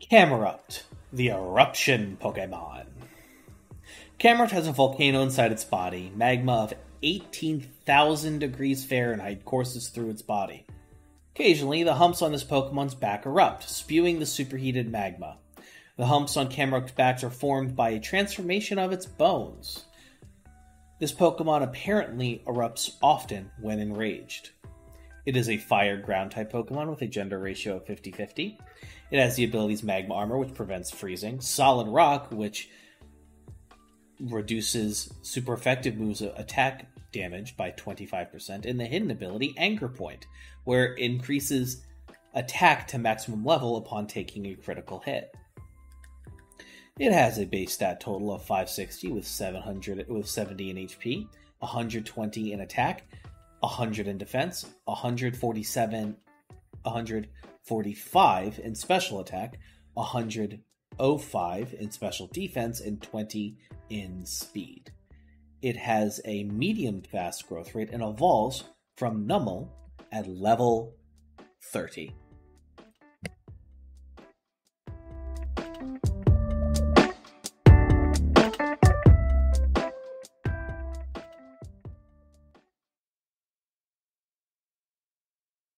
Camerupt, the eruption Pokemon. Camerupt has a volcano inside its body. Magma of 18,000 degrees Fahrenheit courses through its body. Occasionally, the humps on this Pokemon's back erupt, spewing the superheated magma. The humps on Camerupt's back are formed by a transformation of its bones. This Pokemon apparently erupts often when enraged. It is a fire ground type Pokemon with a gender ratio of 50 50. It has the abilities Magma Armor, which prevents freezing, Solid Rock, which reduces super effective moves attack damage by 25%, and the hidden ability Anger Point, where it increases attack to maximum level upon taking a critical hit. It has a base stat total of 560 with 700 with 70 in HP, 120 in attack, 100 in defense, 147 145 in special attack, 105 in special defense, and 20 in speed. It has a medium fast growth rate and evolves from Numel at level 30.